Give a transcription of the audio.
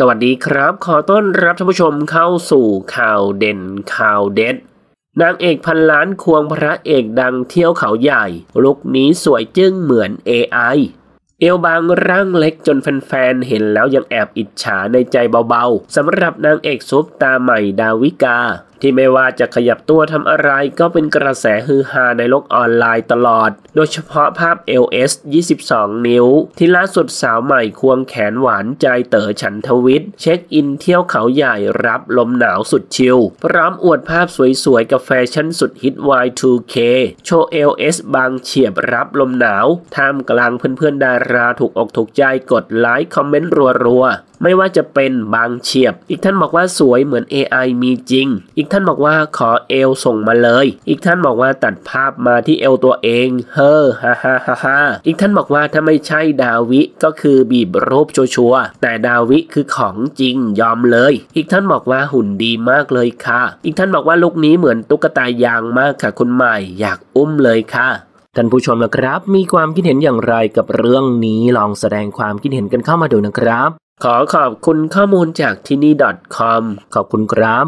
สวัสดีครับ ขอต้อนรับท่านผู้ชมเข้าสู่ข่าวเด่นข่าวเด็ด นางเอกพันล้านควงพระเอกดังเที่ยวเขาใหญ่ ลุกนี้สวยจึ้งเหมือน AI เอวบางร่างเล็กจนแฟนๆเห็นแล้วยังแอบอิจฉาในใจเบาๆสำหรับนางเอกซุปตาใหม่ดาวิกา ที่ไม่ว่าจะขยับตัวทำอะไรก็เป็นกระแสฮือฮาในโลกออนไลน์ตลอด โดยเฉพาะภาพ LS 22 นิ้ว ที่ล่าสุดสาวใหม่ควงแขนหวานใจเต๋อฉันทวิทย์เช็คอินเที่ยวเขาใหญ่รับลมหนาวสุดชิล พร้อมอวดภาพสวยๆ กับแฟชั่นสุดฮิต Y2K โชว์ LS บางเฉียบรับลมหนาวท่ามกลางเพื่อนๆดาราถูกอกถูกใจกดไลค์คอมเมนต์รัวๆ ไม่ว่าจะเป็นบางเฉียบ อีกท่านบอกว่าสวยเหมือน AI มีจริง อีกท่านบอกว่าขอเอวส่งมาเลย อีกท่านบอกว่าตัดภาพมาที่เอวตัวเอง เฮ้อฮ่าฮ่าฮ่าอีกท่านบอกว่าถ้าไม่ใช่ดาวิก็คือบีบรูปชัวๆแต่ดาวิคือของจริงยอมเลย อีกท่านบอกว่าหุ่นดีมากเลยค่ะ อีกท่านบอกว่าลุคนี้เหมือนตุ๊กตายางมากค่ะคุณใหม่ อยากอุ้มเลยค่ะ ท่านผู้ชมนะครับ มีความคิดเห็นอย่างไรกับเรื่องนี้ลองแสดงความคิดเห็นกันเข้ามาดูนะครับ ขอขอบคุณข้อมูลจากที่นี่ .com ขอบคุณครับ